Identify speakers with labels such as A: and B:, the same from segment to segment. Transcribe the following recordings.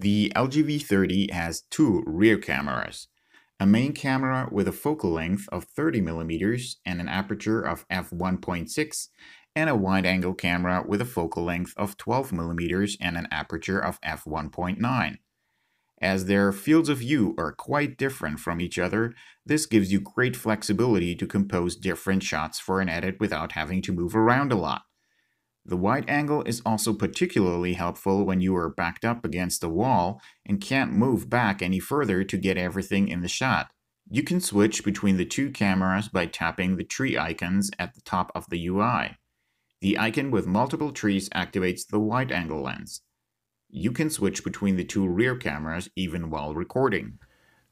A: The LG V30 has two rear cameras, a main camera with a focal length of 30mm and an aperture of f1.6, and a wide-angle camera with a focal length of 12mm and an aperture of f1.9. As their fields of view are quite different from each other, this gives you great flexibility to compose different shots for an edit without having to move around a lot. The wide angle is also particularly helpful when you are backed up against a wall and can't move back any further to get everything in the shot. You can switch between the two cameras by tapping the tree icons at the top of the UI. The icon with multiple trees activates the wide angle lens. You can switch between the two rear cameras even while recording.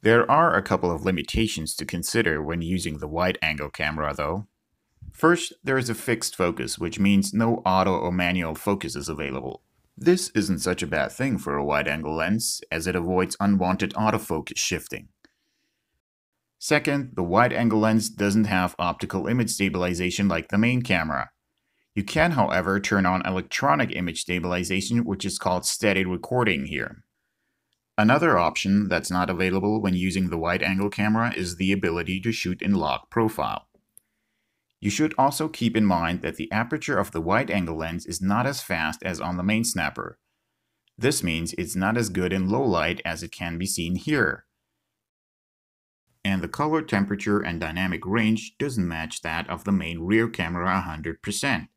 A: There are a couple of limitations to consider when using the wide angle camera though. First, there is a fixed focus, which means no auto or manual focus is available. This isn't such a bad thing for a wide-angle lens, as it avoids unwanted autofocus shifting. Second, the wide-angle lens doesn't have optical image stabilization like the main camera. You can, however, turn on electronic image stabilization, which is called steady recording here. Another option that's not available when using the wide-angle camera is the ability to shoot in log profile. You should also keep in mind that the aperture of the wide-angle lens is not as fast as on the main snapper. This means it's not as good in low light as it can be seen here. And the color temperature and dynamic range doesn't match that of the main rear camera 100%.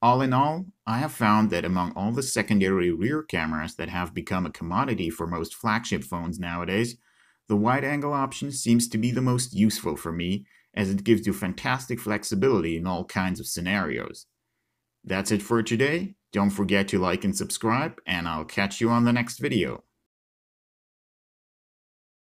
A: All in all, I have found that among all the secondary rear cameras that have become a commodity for most flagship phones nowadays, the wide-angle option seems to be the most useful for me as it gives you fantastic flexibility in all kinds of scenarios. That's it for today. Don't forget to like and subscribe, and I'll catch you on the next video.